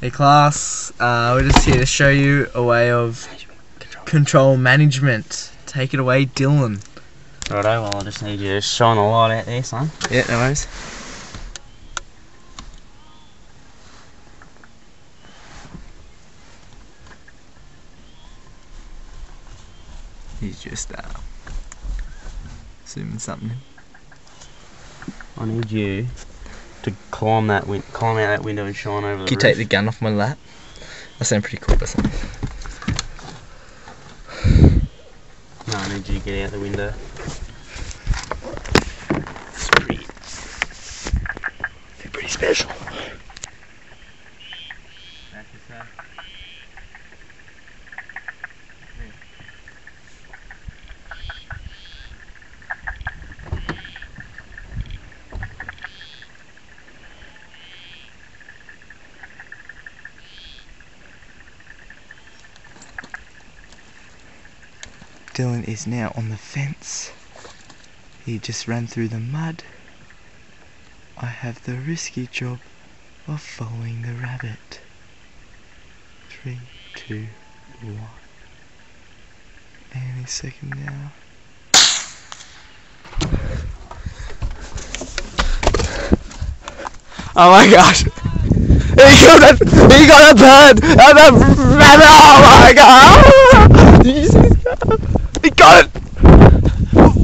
Hey class, uh, we're just here to show you a way of control management. Take it away, Dylan. Righto, well I just need you to shine a light out there, son. Yeah, no worries. He's just uh, zooming something in. I need you to climb that win- climb out that window and shine over the Can you roof. take the gun off my lap? That sounds pretty cool, doesn't it? No, I need you to get out the window. It's pretty, pretty special. Dylan is now on the fence. He just ran through the mud. I have the risky job of following the rabbit. Three, two, one. Any second now. Oh my gosh! He killed it! He got a bird! And a rabbit! Oh my god! Did you see this guy? He got it!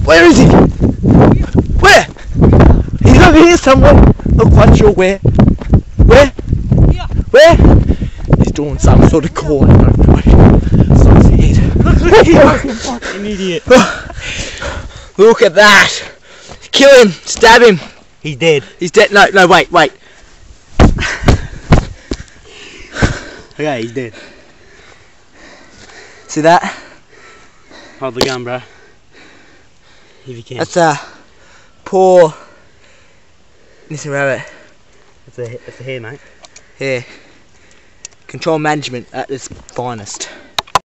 Where is he? Where? He's over here somewhere. Not quite sure where. Where? Where? He's doing some sort of calling. I don't know. Fucking idiot. Look at that! Kill him! Stab him! He's dead. He's dead. No, no, wait, wait. Okay, he's dead. See that? Hold the gun, bro. If you can. That's a poor missing rabbit. That's a, that's a hare, mate. Here. Control management at its finest.